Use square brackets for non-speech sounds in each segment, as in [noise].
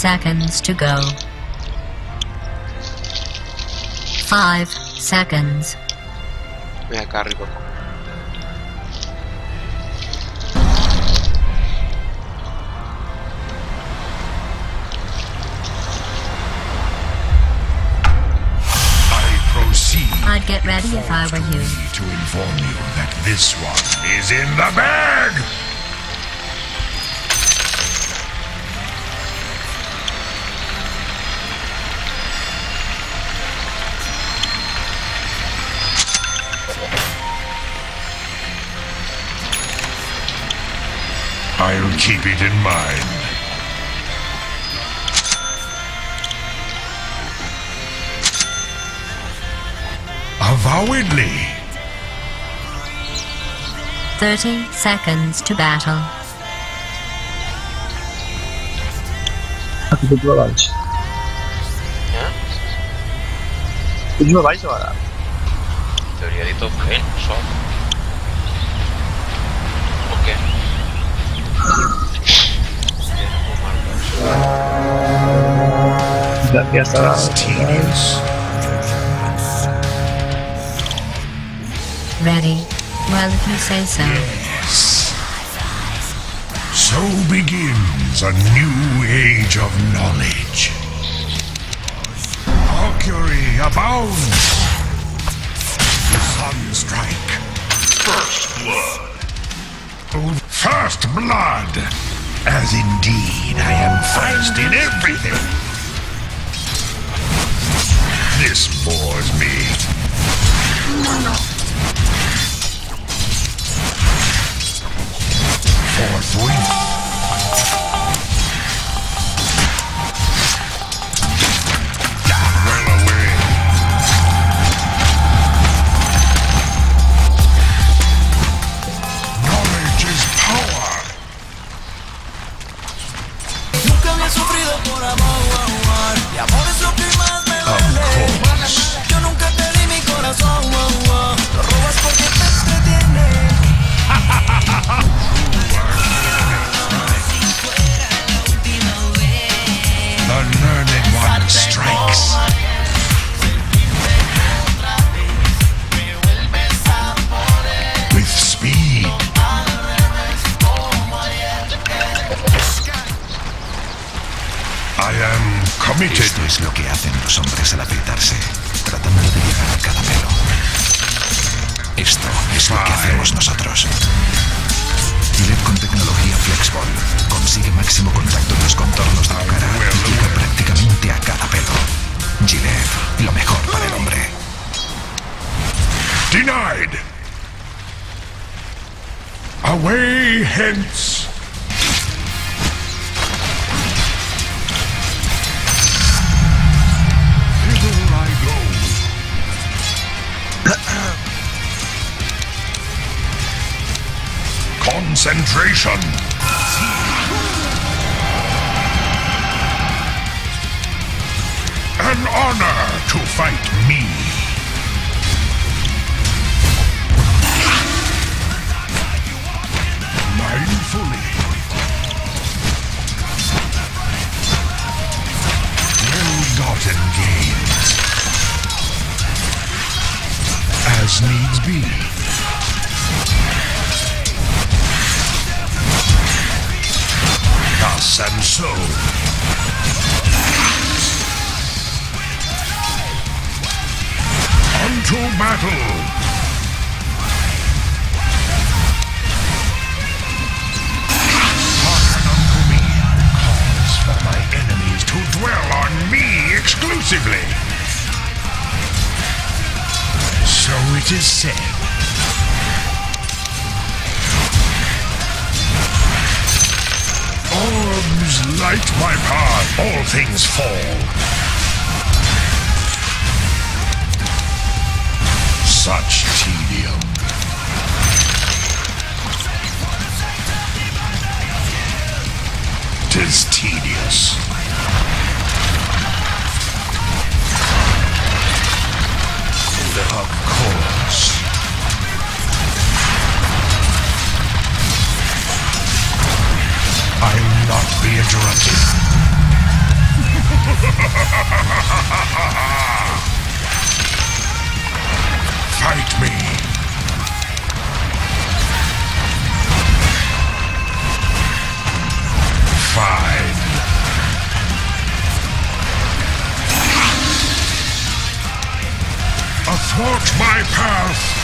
seconds to go. Five seconds. Voy acá arriba. I proceed I'd get ready if I were you. to inform you that this one is in the bag! I'll keep it in mind. Avowedly. Thirty seconds to battle. A ty budźmy walić. Nie? Budźmy walić, ale... En teoría edito bien, son. ¿O qué? Ya está. It's tedious. Ready? Well, if you say so. Yes. So begins a new age of knowledge. Mercury abounds. Sunstrike. First blood. First blood. As indeed I am first in everything. This bores me. Forthwith. Denied. Away hence. [coughs] Concentration. An honor to fight me. and soul. to battle! Hearken unto me and cause for my enemies to dwell on me exclusively! So it is said. Light my path, all things fall. Such tedium. be interrupted. Fight me! Five. Athwart my path!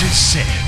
just said.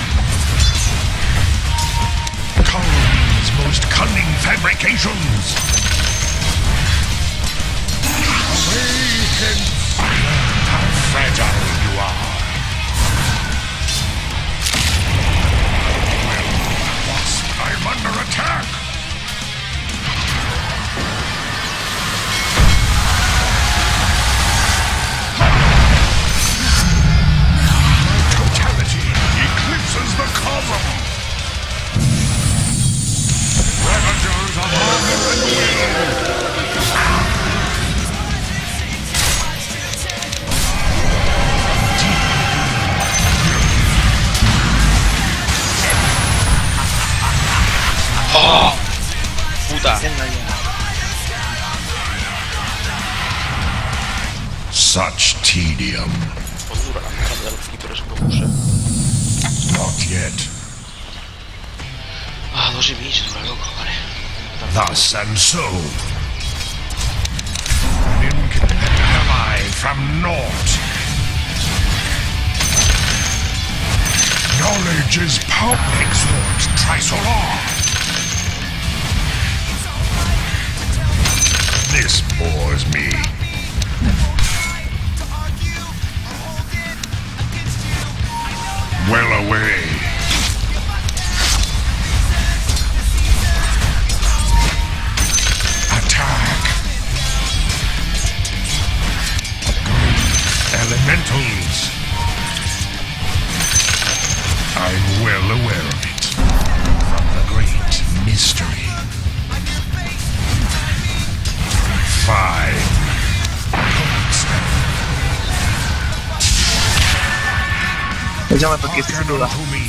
Diciamo perché si dura. to me.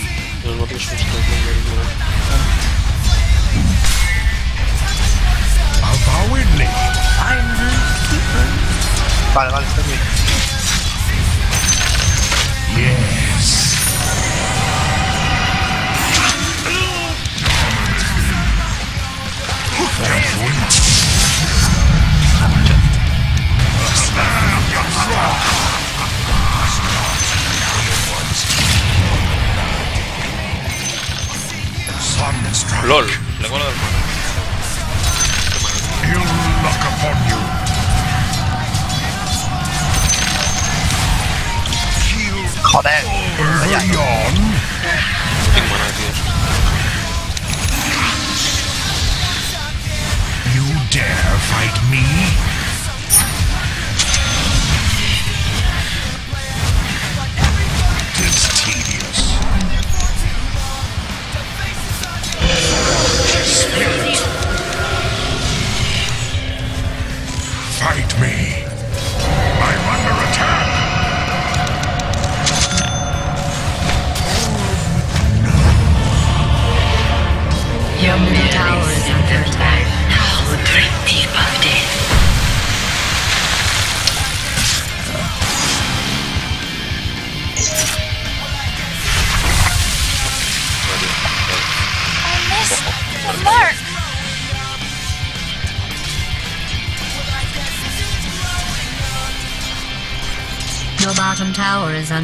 No, no tienes un stop, no, no, Avowedly. Vale, vale, sta qui. Sunstrike. LOL, lengua del mar. Ill luck upon you. Heal Joder, over ya. yon. No tengo mana, tío. You dare fight me?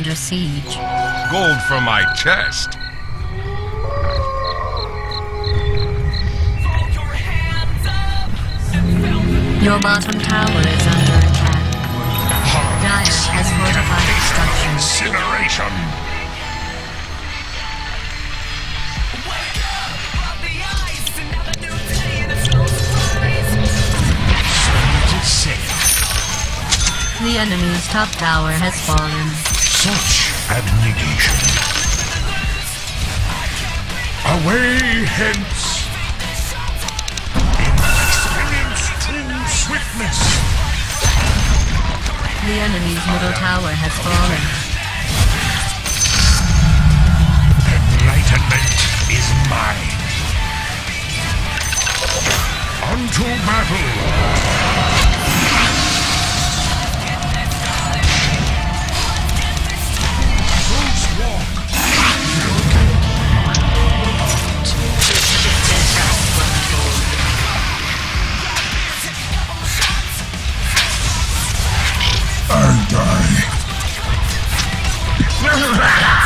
Under siege. Gold for my chest. Your bottom tower is under attack. Gaia has fortified structures. Incineration. The enemy's top tower has fallen. Such abnegation. Away hence! Experience true swiftness! The enemy's middle tower has fallen. Enlightenment is mine. Onto battle! This.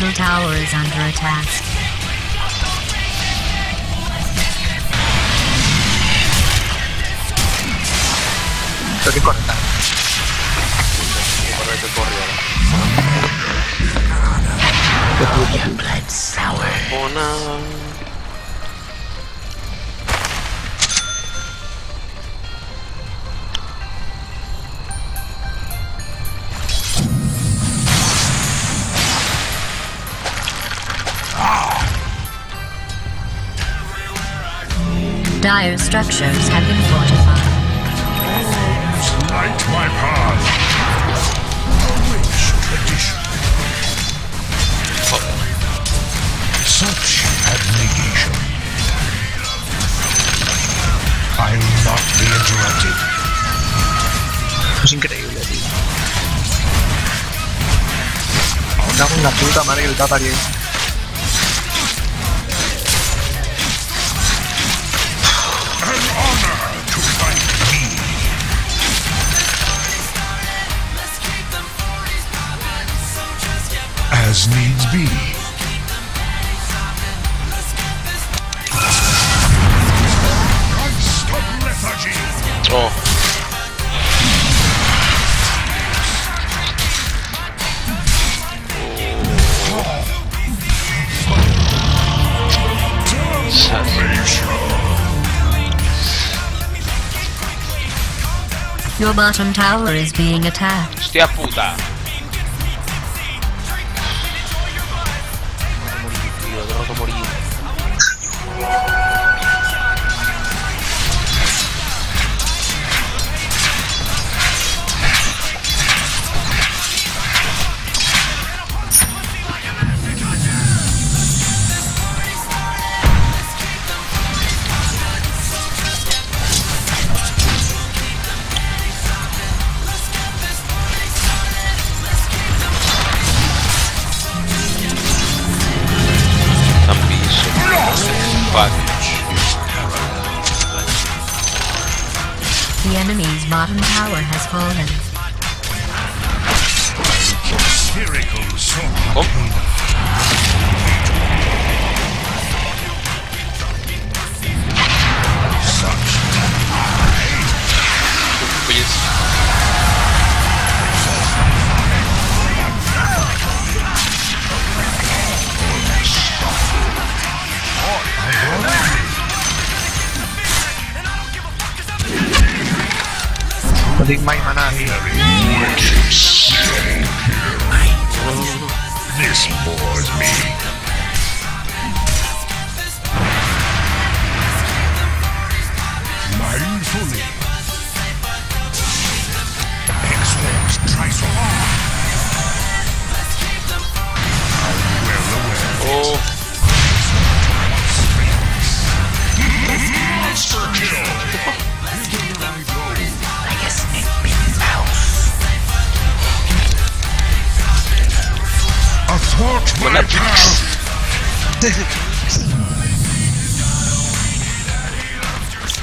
Middle tower is under attack. Estoy que conectar. Corre, que corre ahora. Dire structures have been fortified. Light my path. A rich tradition. Such abnegation. I'll not be interrupted. Es increíble, tío. Me cago en la puta madre que el Tatari As needs be. Christ. Oh, Your bottom tower is being attacked. hostia puta. What you here? This bores me.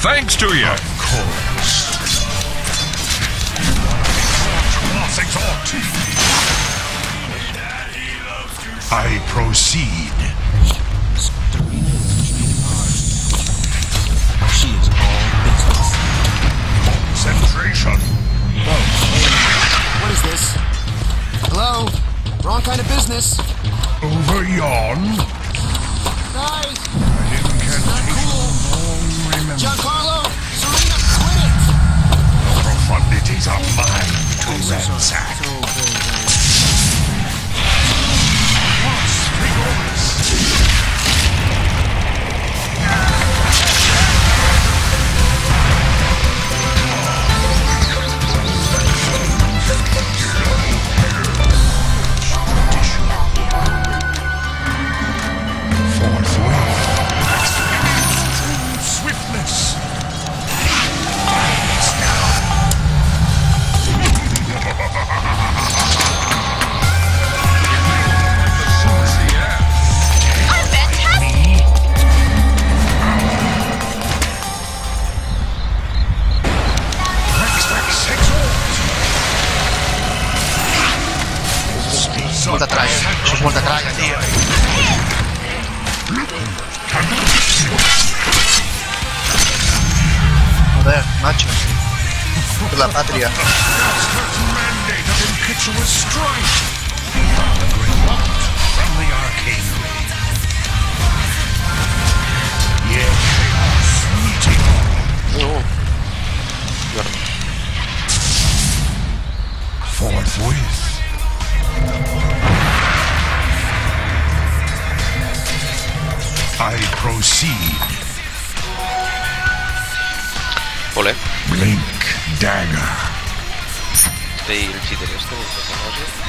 Thanks to you. Of course. I proceed.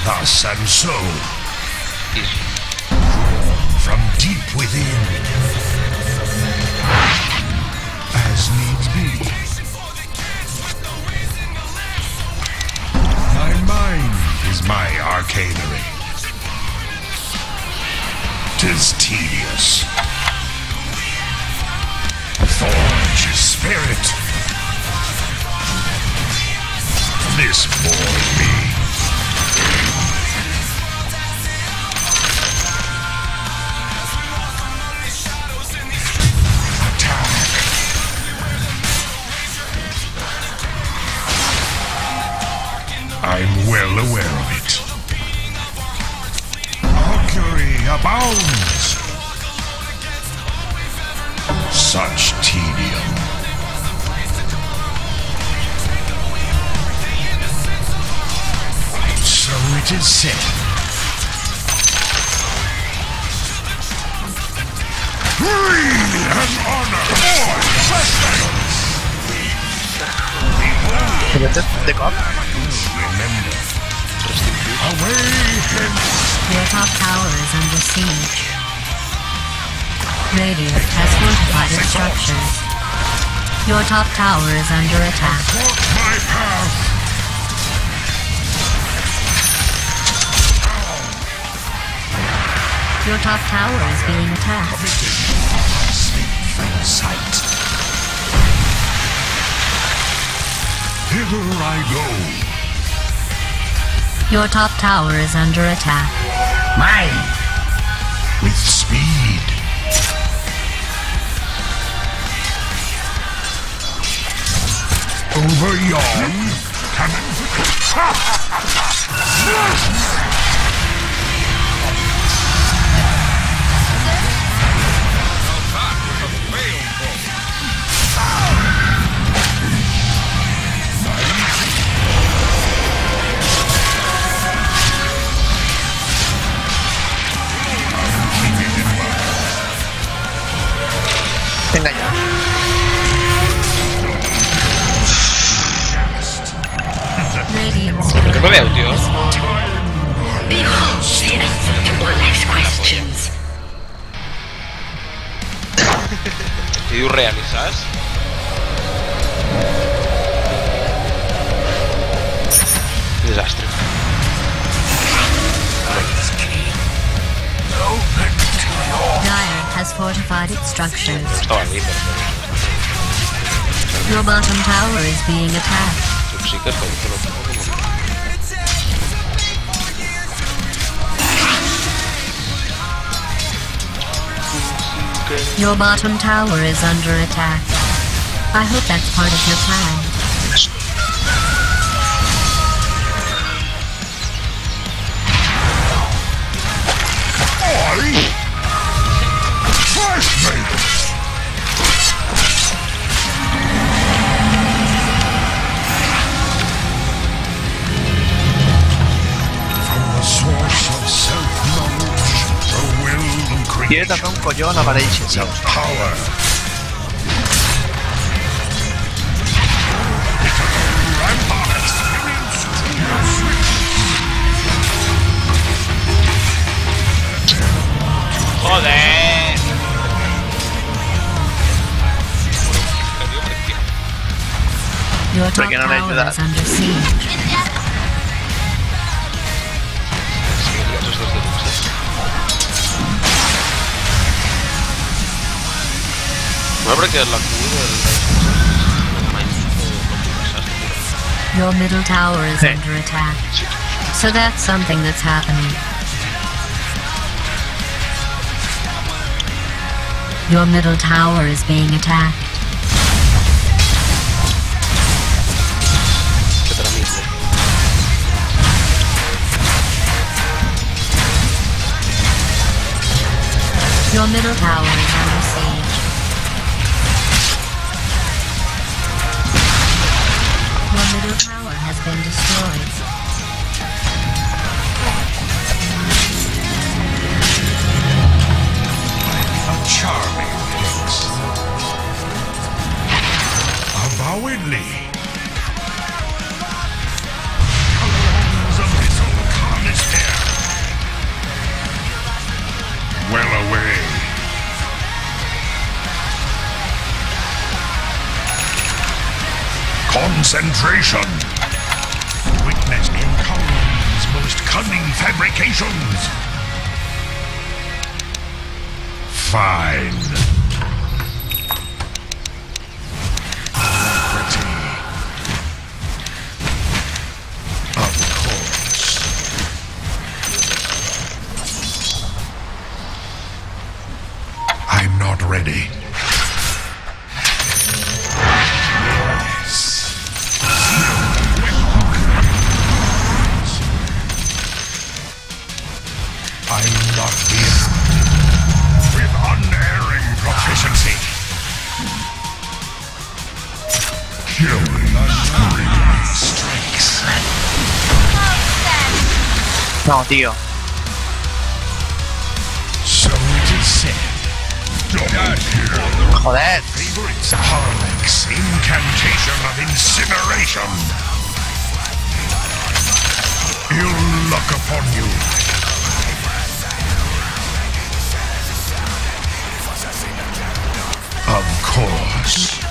us and so, from deep within. Your top tower is under attack. Mine! With speed! Over yon! Cannon! [laughs] life's questions. I diu realitzats. Desastre. Dire has fortified its structures. Estava aquí, però... Your bottom tower is being attacked. Que Your bottom tower is under attack. I hope that's part of your plan. Quiere creation, tapar un collón a València, the saps? power. Rampart experience ¡Joder! Your top que no le tower ayuda. is under siege. Bueno, perquè la Q. Your middle tower is Hey. under attack. So that's something that's happening. Your middle tower is being attacked. Que te. Your middle tower is under siege. Here. Well away. Concentration. Witness Invoker's most cunning fabrications. Fine. No, tío. So it is said. Double kill. Joder. Incantation of incineration. Ill luck upon you. Of course.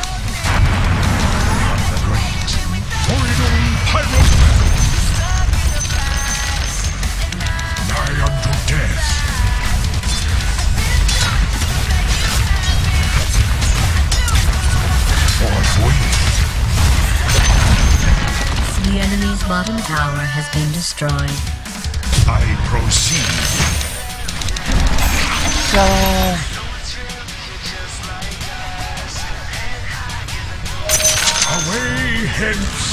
Bottom tower has been destroyed. I proceed. Away hence.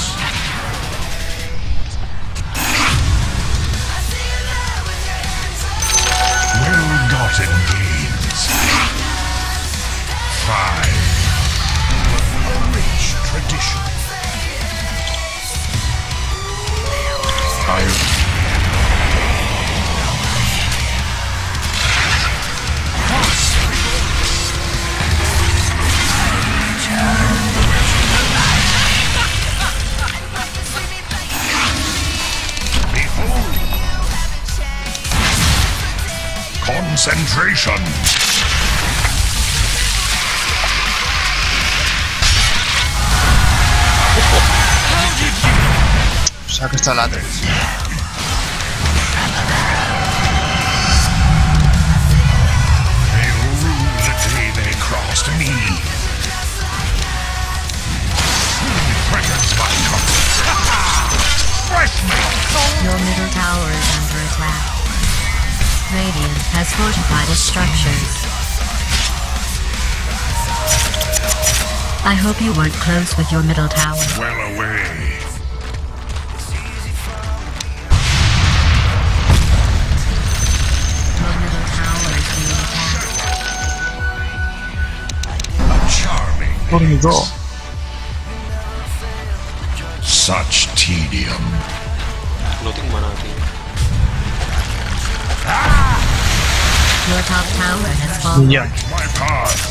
By compass. Fresh meat. Your middle tower is under attack. Radiant has fortified its structures. I hope you weren't close with your middle tower. Well away. Charming. Por mi go. Such tedium. No tinc mana, tio. Your top tower has fallen. Ya. My path.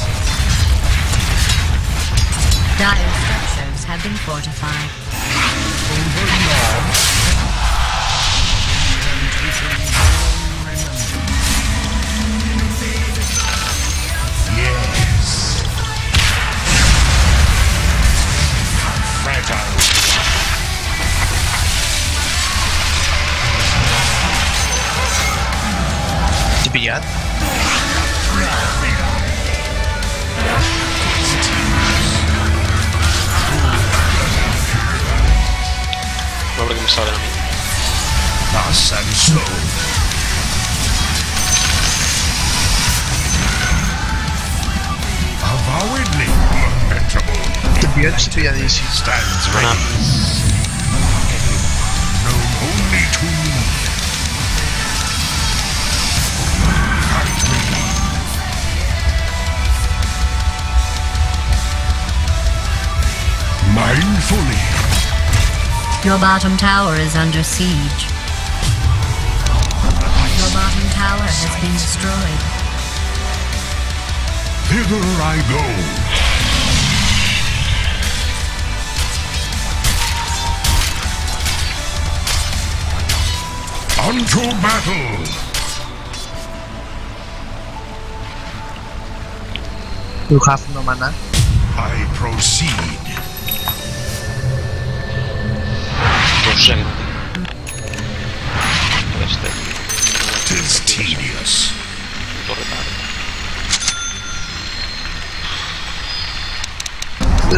Dire structures have been fortified. ¿Te pillat? No perquè em salven a mi. Thus and so. Avowedly lamentable. Te pillat, estoy pilladísimo. Stands Mana. ready. Mindfully. Your bottom tower is under siege. Your bottom tower has been destroyed. Thither I go. Unto battle! You have no mana. I proceed. No sé què no tinc. Este, Tis tedious. torre tarda.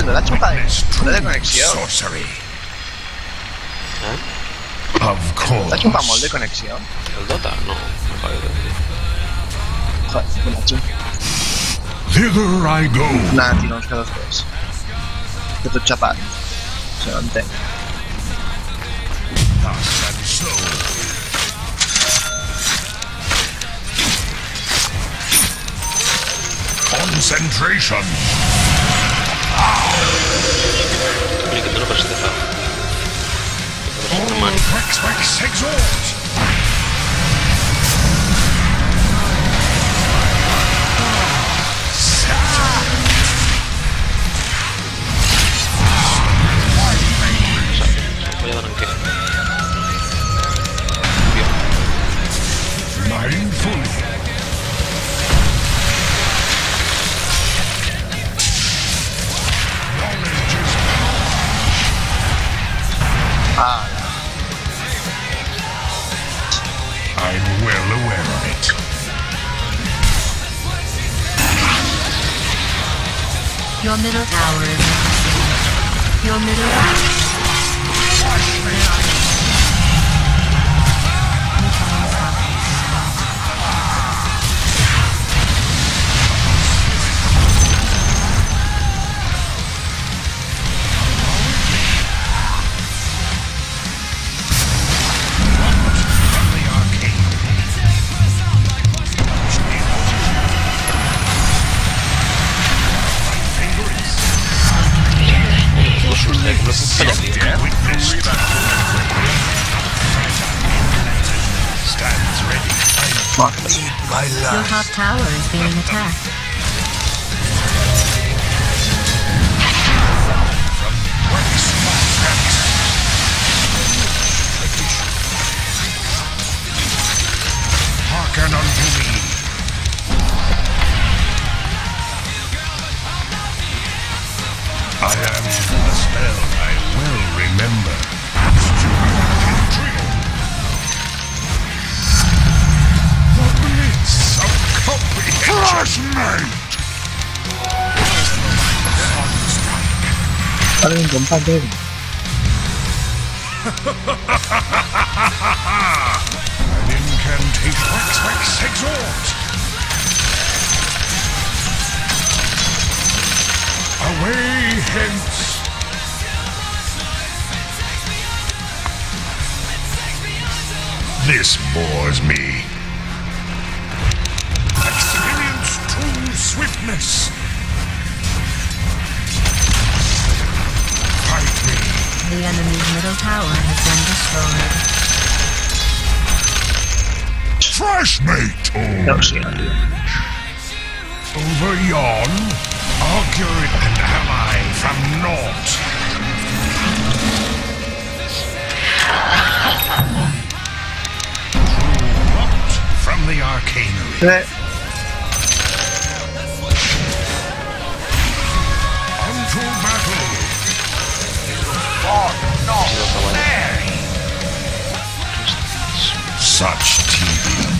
No l'ha xupat. This No de true connexió. sorcery. Eh? Of L'ha xupat molt course. de connexió. El Dota? No, no fa gaire. Joder, me l'ha xupat. Thither I go. Nada, tira uns cada dos. Que tot xapat. Se no Concentration. Comunica't no per si te fa. All Rex Rex exalt. Middle tower is. Your middle tower. Tower is being attacked. Paling. An incantation. Wex, Exort. Away hence. This bores me. Experience true swiftness. The enemy's middle tower has been destroyed. Trash mate! Nggak usah ya. Over yon, augur an ally from naught. Erupt from the arcanery. Oh, no. Such tedium.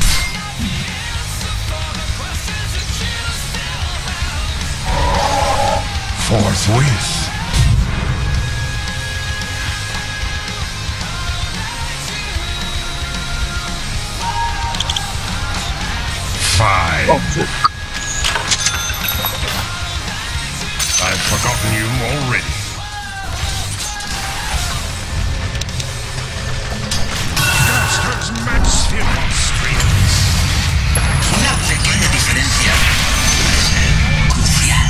Forthwith. Fine. oh. I've forgotten you already. Una pequeña diferencia crucial.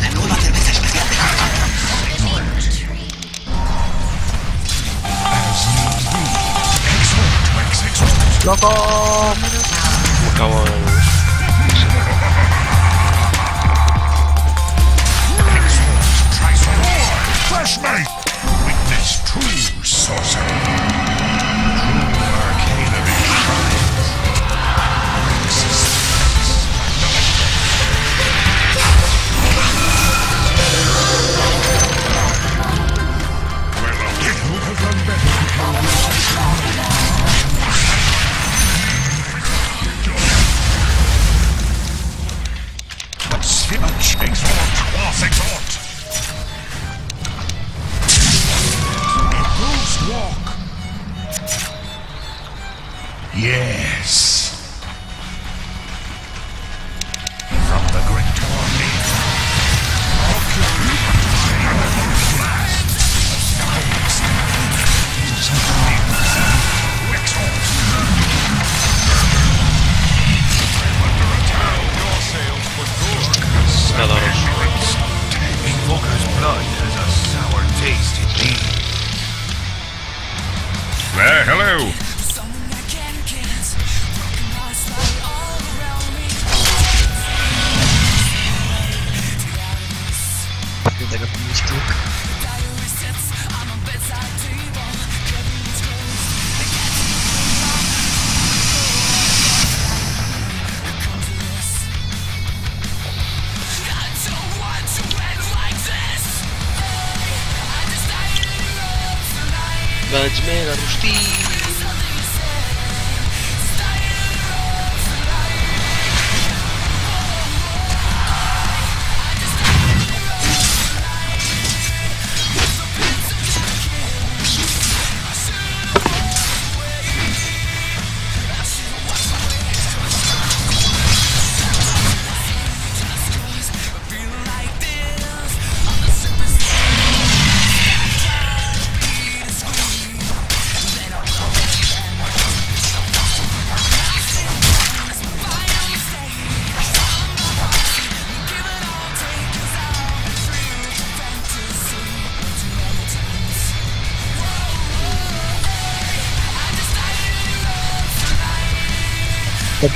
La nueva cerveza especial de la ¡Loco! Fresh mate. Witness true sorcery. Yes.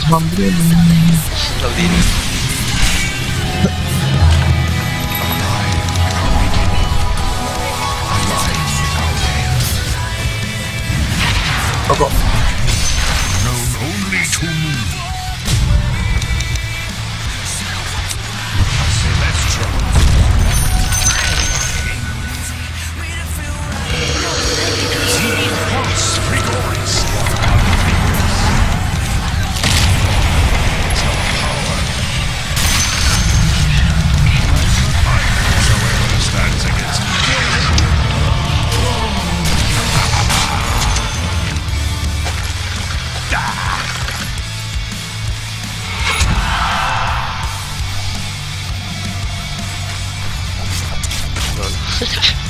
También. Claudine. Go, go. positive.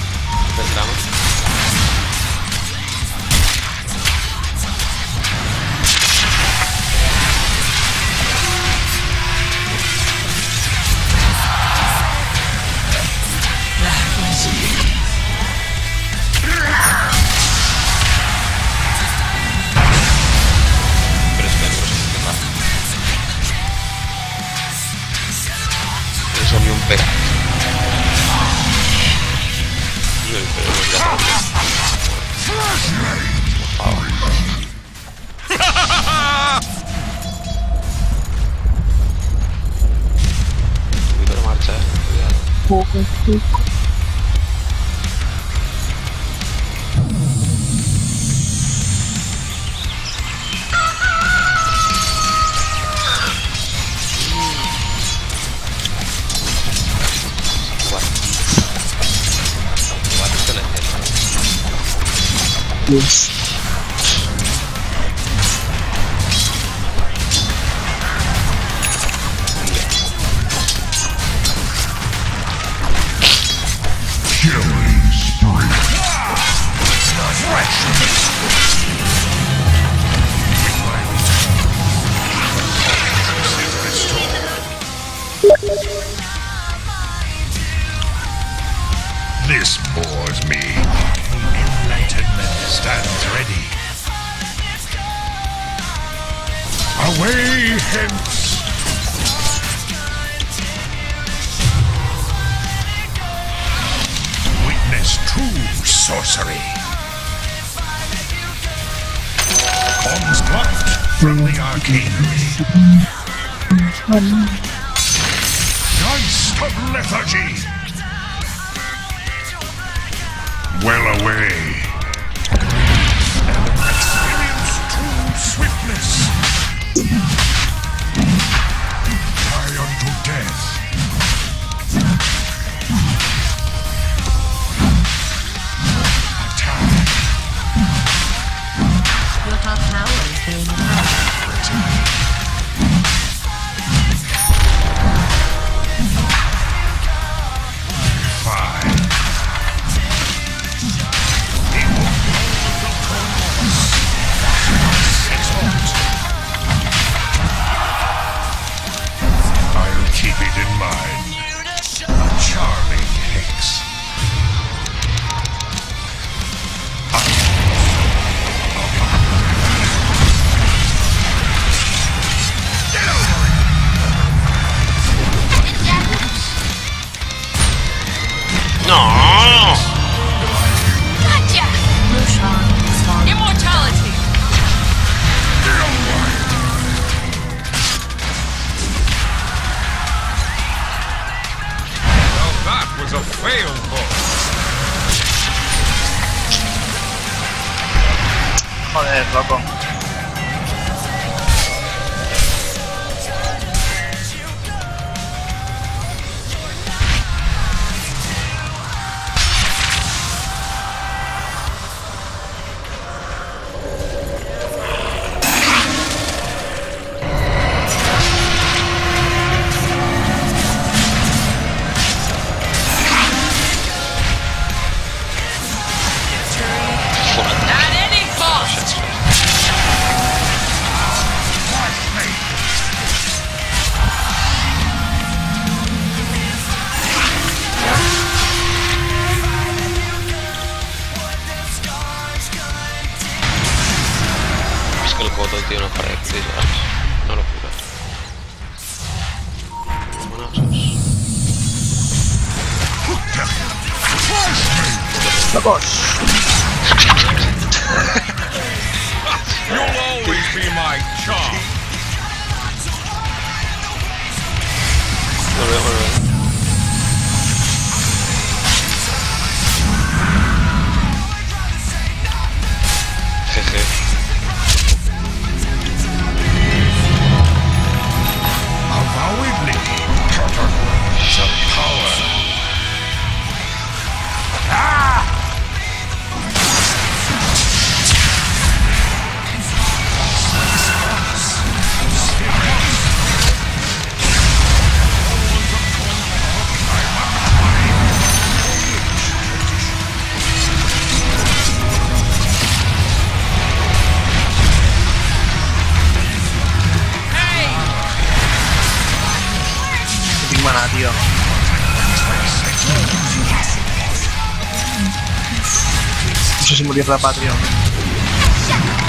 Patreon.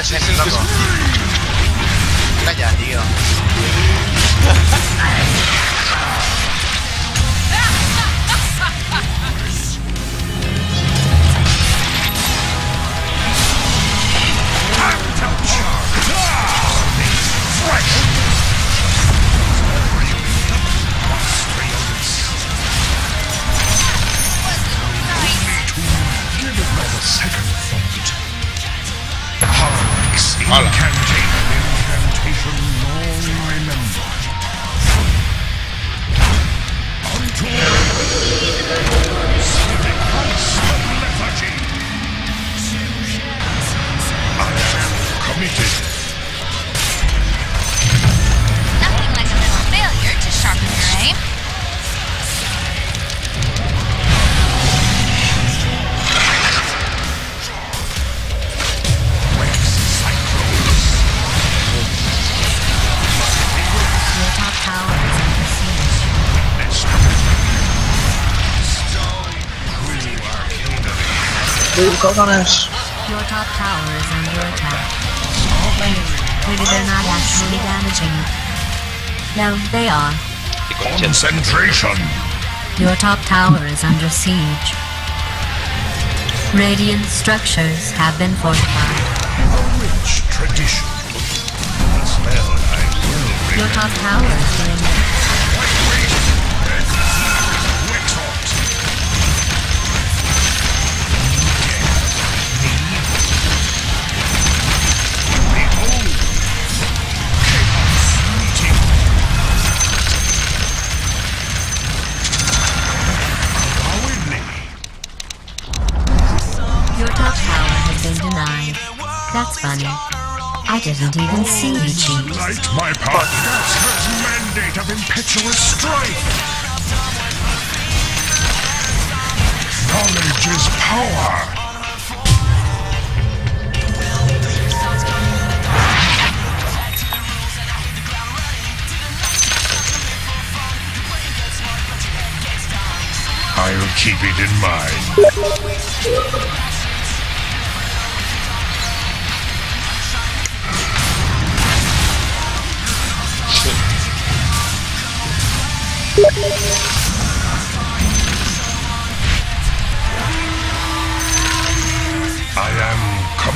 muchas. Dude, cabrones. Your top tower is under attack. Wait, maybe they're not actually damaging it. No, they are. Y con 80. Concentration. Your top tower is under siege. Radiant structures have been fortified. A rich tradition. The smell I will Your top tower is being That's funny. I didn't even see you cheat. Light my path. That's her mandate of impetuous strife. Knowledge is power. I'll keep it in mind.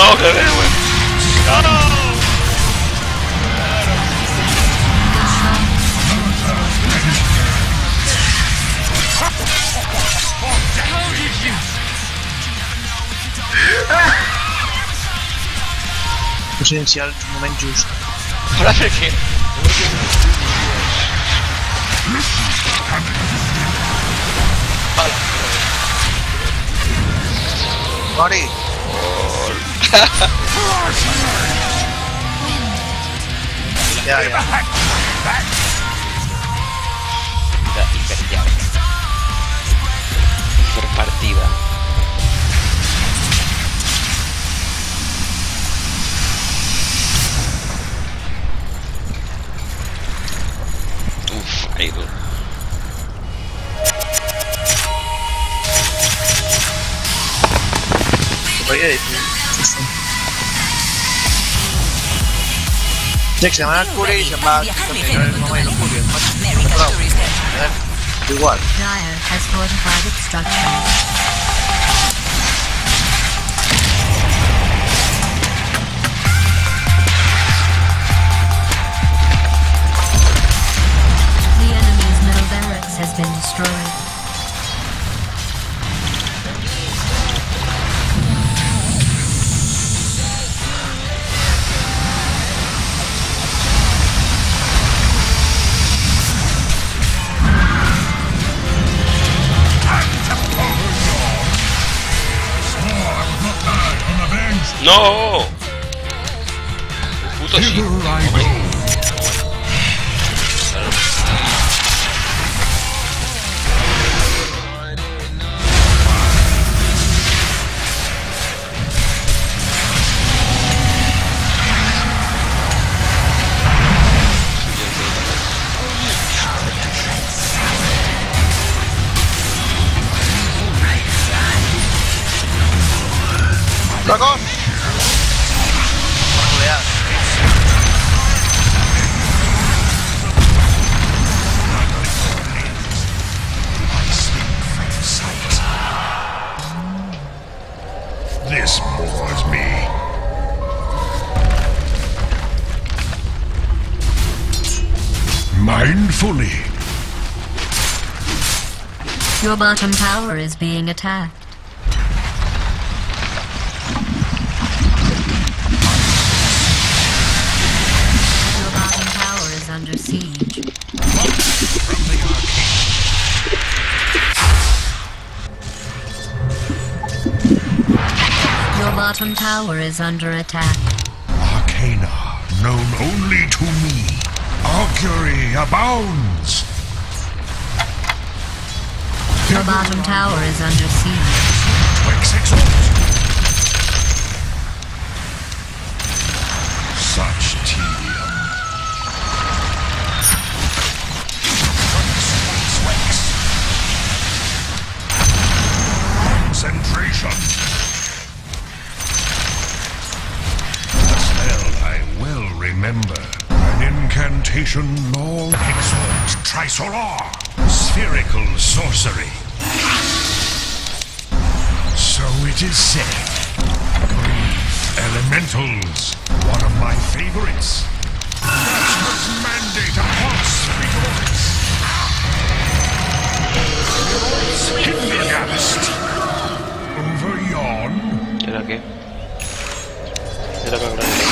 No, que ve, güey. Presencial en un moment just. Ahora de qué. Mori, ya, ya. Por partida. Uf. Oye, Jack, se llama Cure y se llama también el mamá y los Curios, macho. ¡No! This bores me. Mindfully. Your bottom tower is being attacked. Bottom tower is under attack. Arcana, known only to me. Augury abounds. Your bottom tower is under siege. Twixt exalt. Incantation long exalt Trisolar. Spherical sorcery. So it is said. Grief Elementals, one of my favorites. Gaster's mandate upon Spheroids. Hindergast. Over yon. ¿Era qué? Era que hablar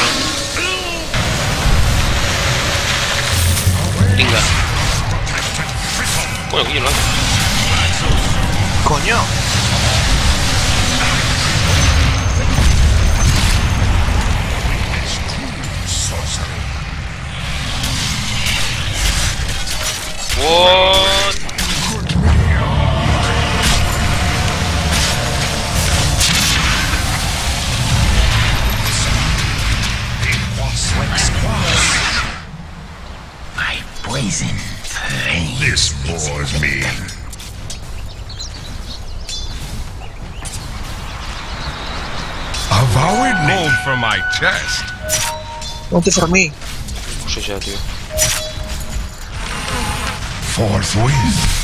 Venga. Bueno, coño, lo hace. ¡Coño! Sorcery. Rolled for my test. Ponte for me. No sé. Forthwith.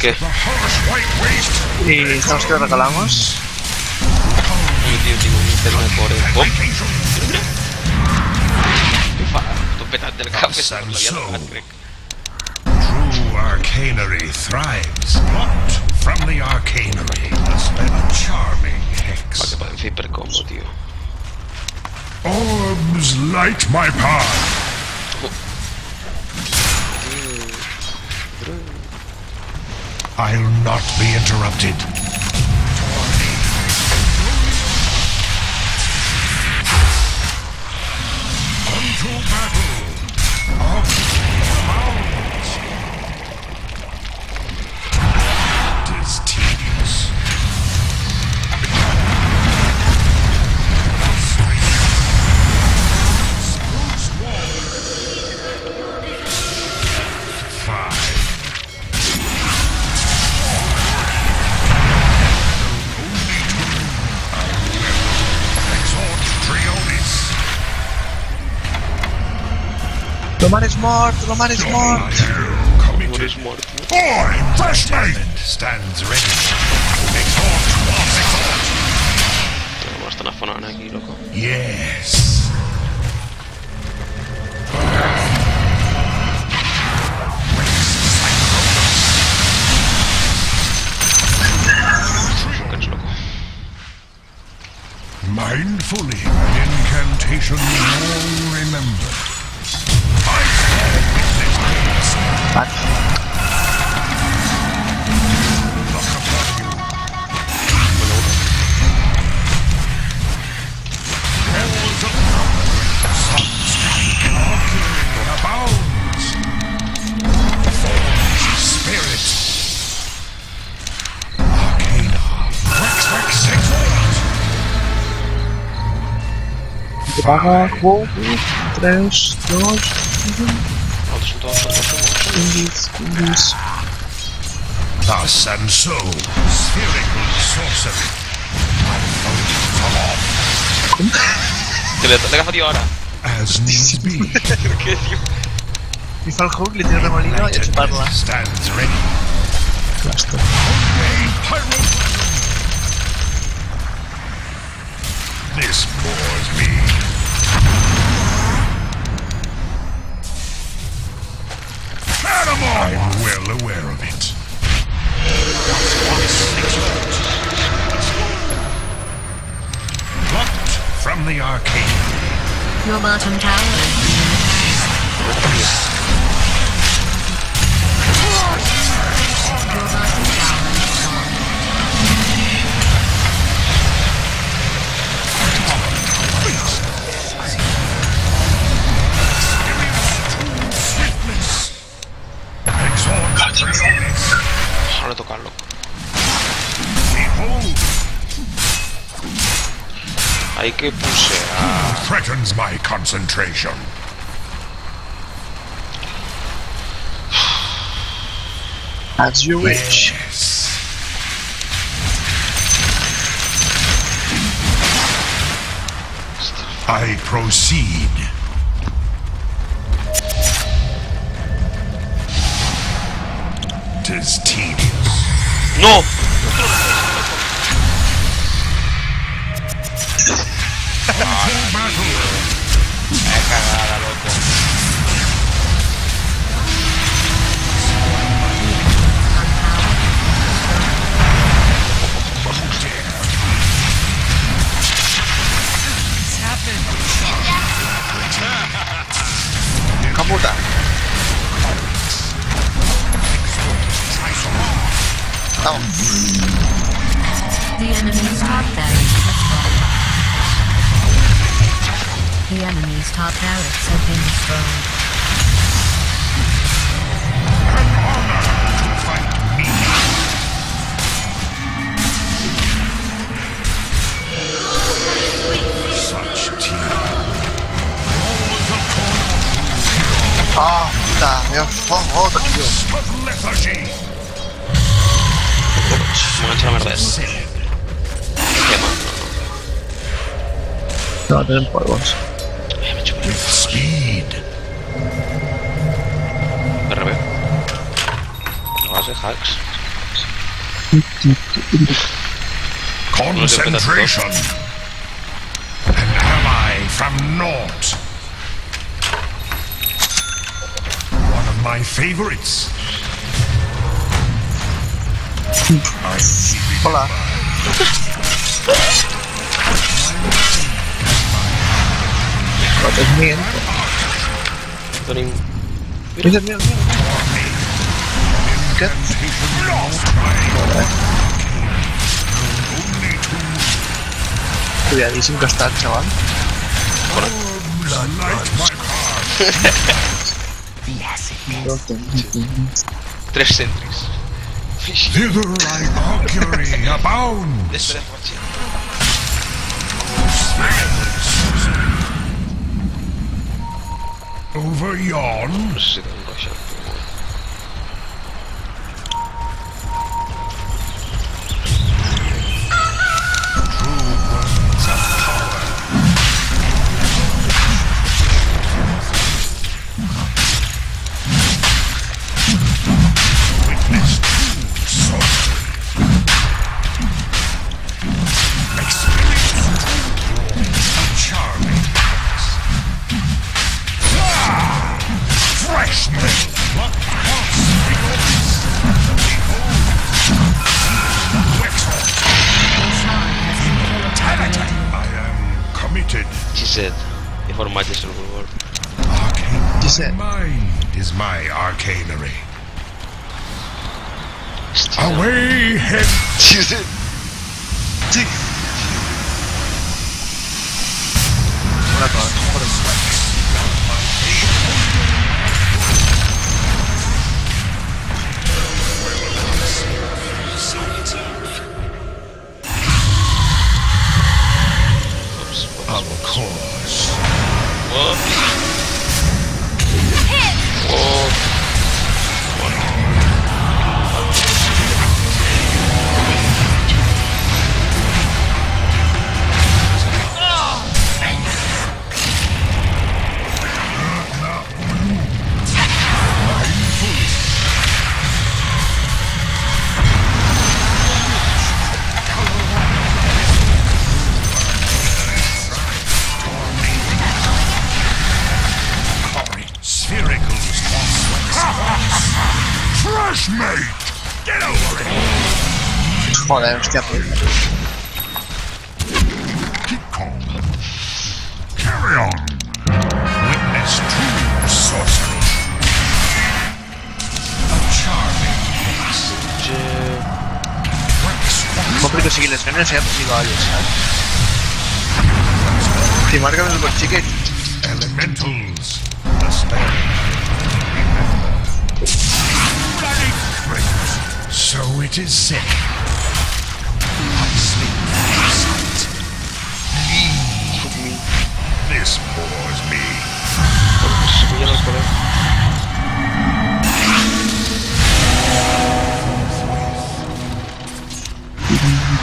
¿Qué? the harsh white waste. ¿Y sabes qué regalamos? Uy, tío, tengo un internet por el pop. Application. Tu petas del cabeza. and Lo había so. tocado, creo. True arcanery thrives. Plucked from the arcanery. A spell a charming Para hex. que parece hiper combo, tío. Orbs light my path. I'll not be interrupted. one is mort, Roman is is more. Boy, fresh mate! Stands ready. Exort, exort. Yes. Mindfully, incantation long. Witness Vale. look upon you. Walls of power, sunstrike, Valkyrie abounds. Forms of spirit. Arcana, Wex Wex Exort. Devagar, vou. 3, 2, Todos son todos, todos, todos. Indies, Indies. Thus and so, spherical sorcery. Te le, le agafo 10 ora. As needs be. ¿Qué, tío? Mi fa el hook, li tiro remolino i a xupar-la. stands ready. Ja concentration. As you wish. Yes. I proceed. No, tienen polvos. Ay. With speed. RB. Base, hacks. Concentration. An ally from naught. One of my favorites. I keep it Hola. Protecimiento. Zoning. Mira, mira, mira. ¿Qué? Cuidadísimo que está el chaval. light my heart. Tres sentries. Thither like Valkyrie abound. Over yon, le escáner sea posible a ellos, el bolchique. Elementals. So it is said. This bores me.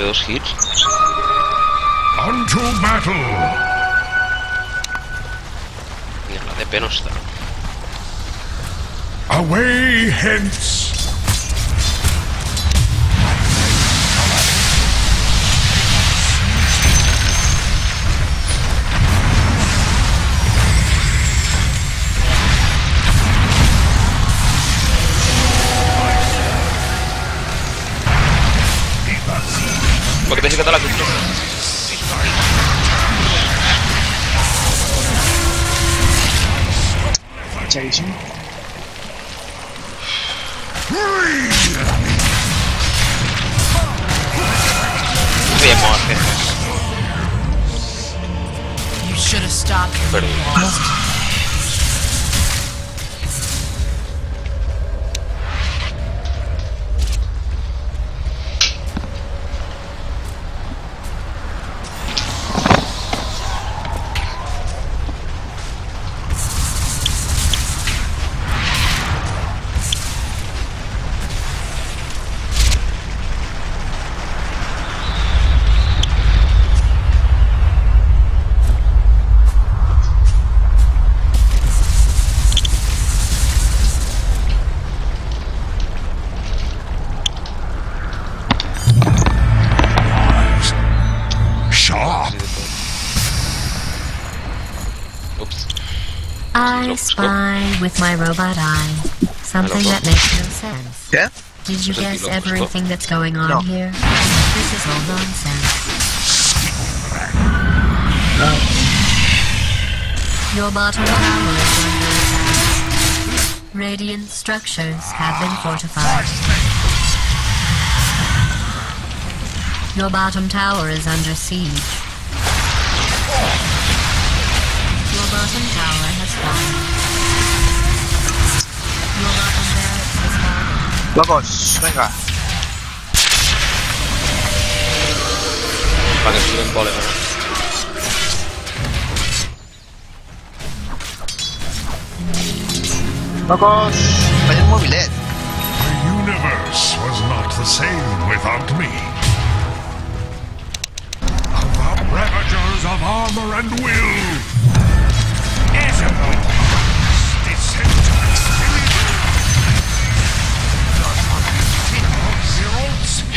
Dos hits. Unto battle! DP no. Away hence! I spy with my robot eye something that makes no sense. ¿Qué? Did you guess everything that's going on No. here? This is all nonsense. Your bottom tower is under attack. Radiant structures have been fortified. Your bottom tower is under siege. Fallen. Locos, venga. Para que suben boles, ¿no? Locos. Vaya un mobilet. The universe was not the same without me. Of the ravagers of armor and will. Eternal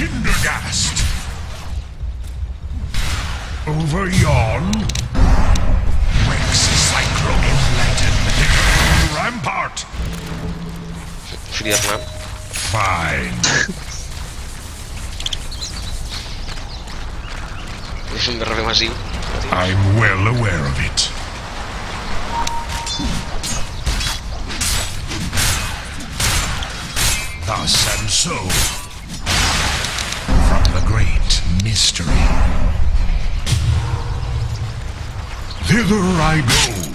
Zerot's Hindergast. Over yon. Rex Cyclone implanted. Rampart. Friedman. Fine. Es un problema así. I'm well aware of it. Thus and so. Mystery. Thither I go.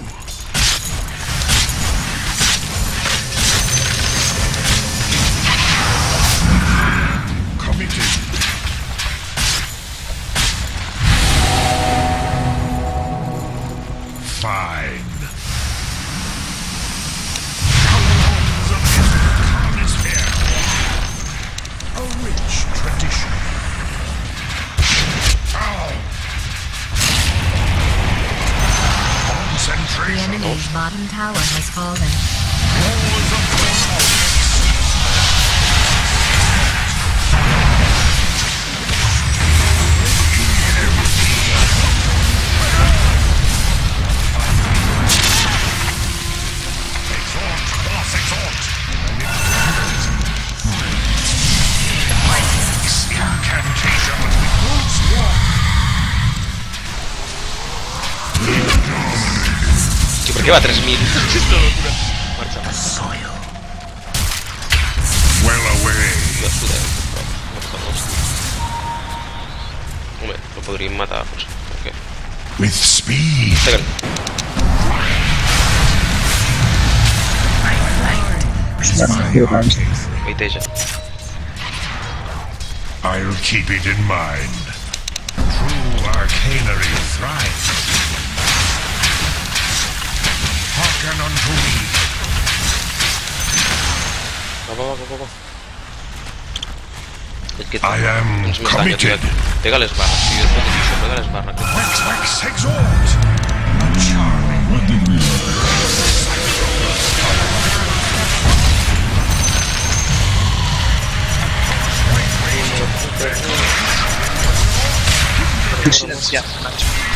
Sí, ¿por qué va a 3000? es una locura. Marcha más. Well away. No suda, no fa lo podríem matar, pues. Ok. With speed. Pégale. Baiteja. I'll keep it in mind. True arcanery thrive. Hearken unto me. Va, va, va, va, va. Es que I am no se me daño, tío. committed. Pégales barras, tío. Después de eso, pégales barras. Wex Wex Exort. A charming Più silenziato, Nacho. No mi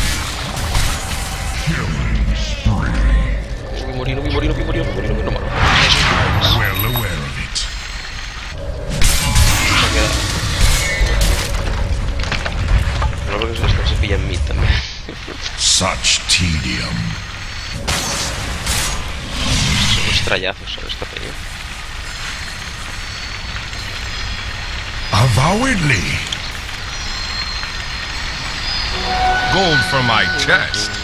well aware of it. No porque se, se pilla en mid también. Such tedium. Avowedly. Gold for my chest.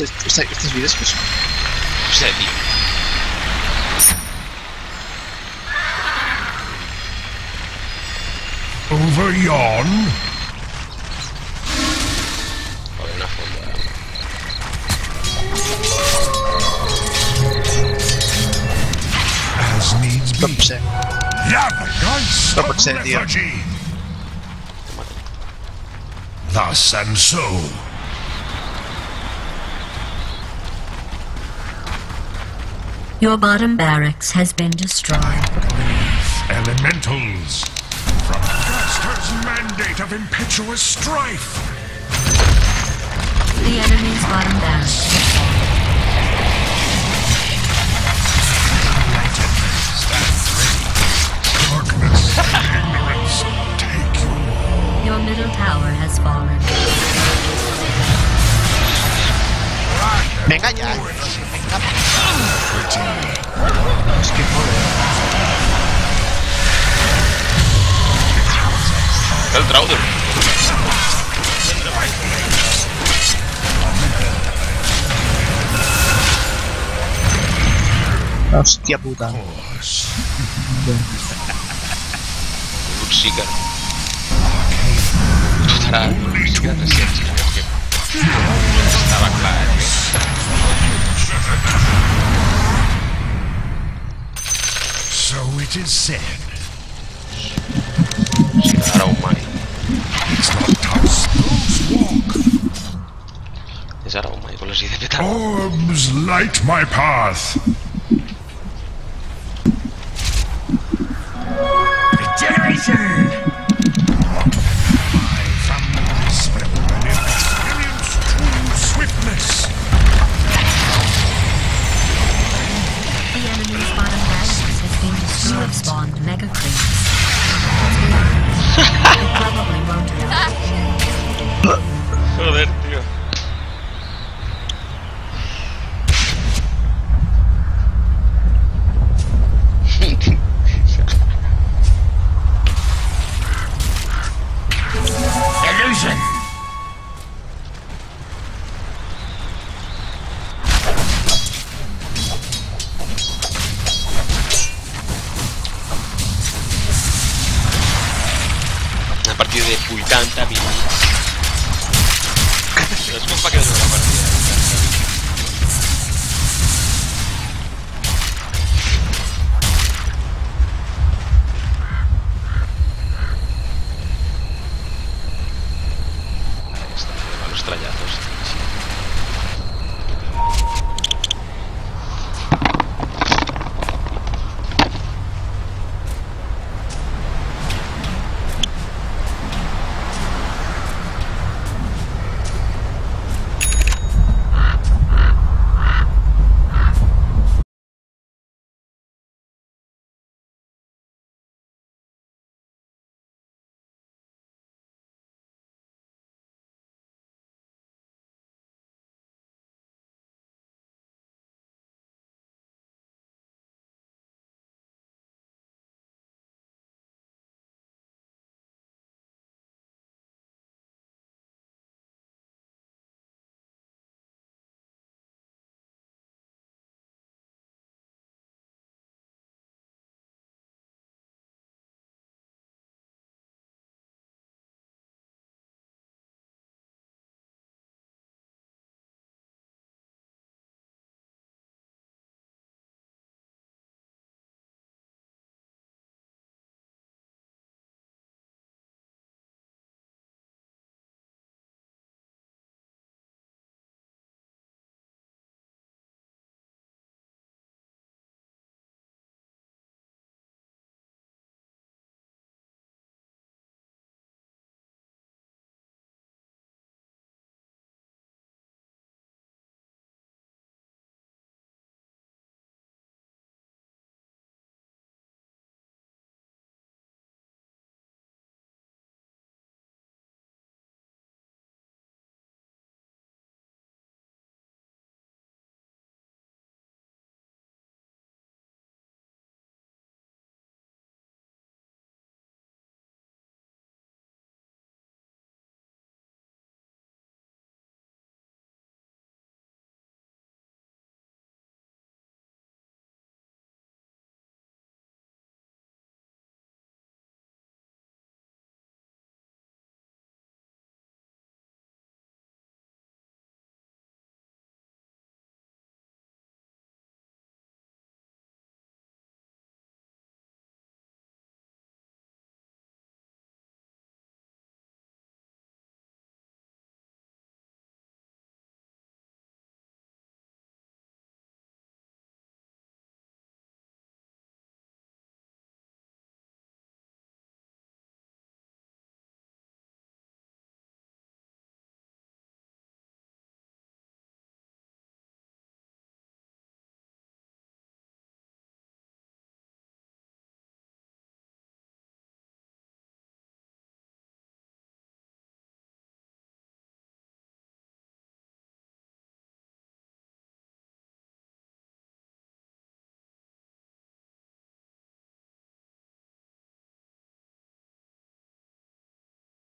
Estos, esta- estos vídeos que son. O sea. Over yon. Joder, una fonda. As needs be. pot ser. Yavice No pot ser, Thus and so. Your bottom barracks has been destroyed. Elementals. From Gaster's mandate of impetuous strife. The enemy's bottom barracks has fallen. Darkness and ignorance take you. Your middle tower has fallen. Venga ya. Eh. El Trauder. Hostia puta. Luxicar. Estará Luxicar Research. Estaba claro. It is said. Un Mai. It's not touch those walk. Es ahora un Mai con las ideas. Orbs light my path. Regeneration!